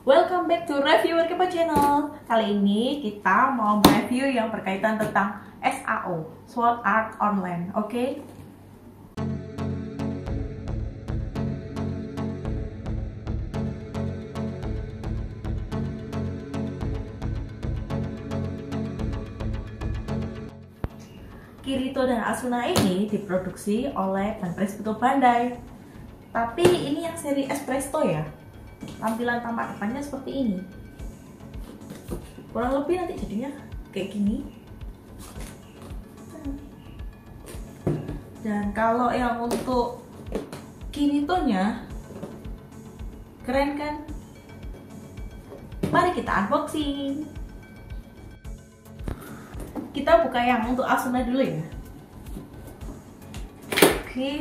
Welcome back to Reviewer Kepo Channel Kali ini kita mau review yang berkaitan tentang SAO Sword Art Online, oke? Okay? Kirito dan Asuna ini diproduksi oleh Bandai Putu Bandai. Tapi ini yang seri espresso ya. Tampilan tampak depannya seperti ini. Kurang lebih nanti jadinya kayak gini. Dan kalau yang untuk Kiritonya keren kan? Mari kita unboxing kita buka yang untuk Asuna dulu ya oke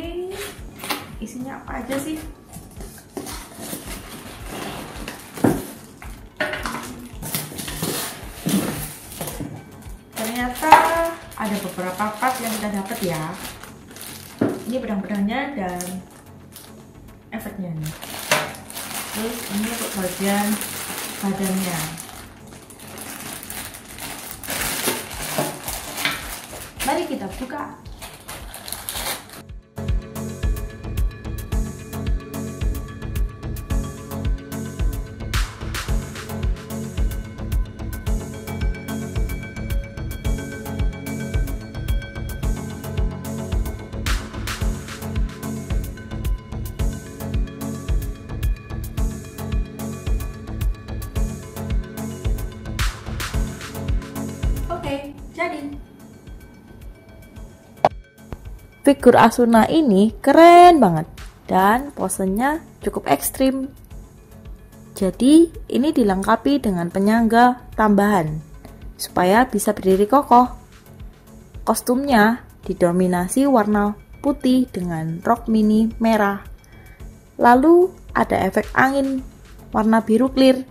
isinya apa aja sih ada beberapa part yang kita dapat ya. Ini pedang-pedangnya dan efeknya nih. Terus ini untuk bagian badannya. Mari kita buka. Figur Asuna ini keren banget dan posenya cukup ekstrim. Jadi ini dilengkapi dengan penyangga tambahan supaya bisa berdiri kokoh. Kostumnya didominasi warna putih dengan rok mini merah. Lalu ada efek angin warna biru clear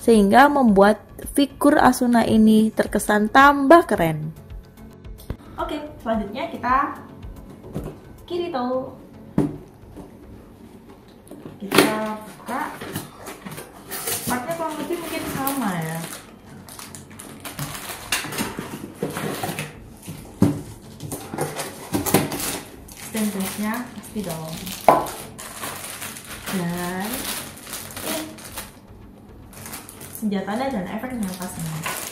sehingga membuat figur Asuna ini terkesan tambah keren. Oke, selanjutnya kita Kirito. Kita buka. Partnya kurang lebih mungkin sama ya. Stainlessnya pasti dong. Dan senjatanya dan efeknya pastinya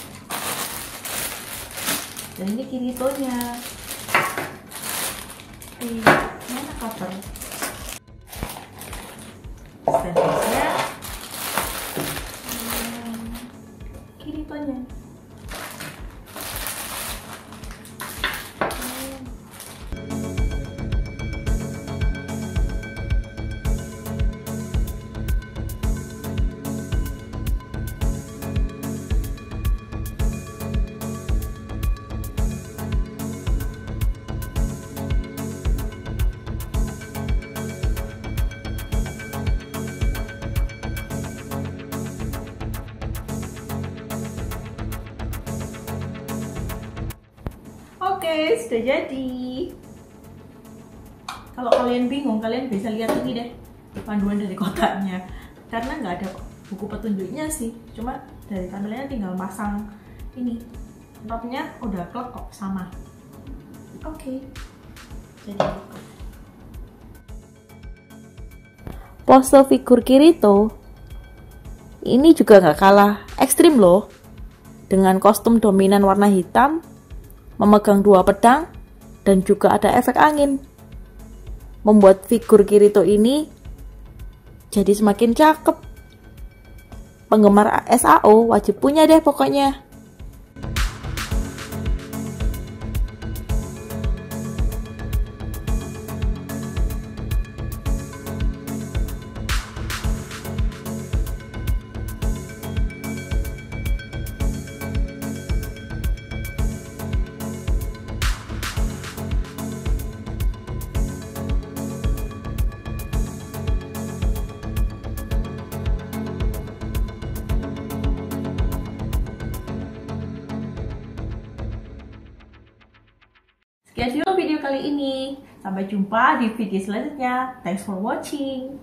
dan ini kiritonya eh, may nakapan. Set, set. Um, kilipan yan. Oke, sudah jadi. Kalau kalian bingung, kalian bisa lihat ini deh panduan dari kotaknya. Karena nggak ada buku petunjuknya sih, cuma dari tampilannya tinggal pasang ini. Topnya udah klop kok sama. Oke, jadi pose figur Kirito ini juga nggak kalah ekstrim loh dengan kostum dominan warna hitam memegang dua pedang, dan juga ada efek angin. Membuat figur Kirito ini jadi semakin cakep. Penggemar SAO wajib punya deh pokoknya. Sekian dulu video kali ini. Sampai jumpa di video selanjutnya. Thanks for watching.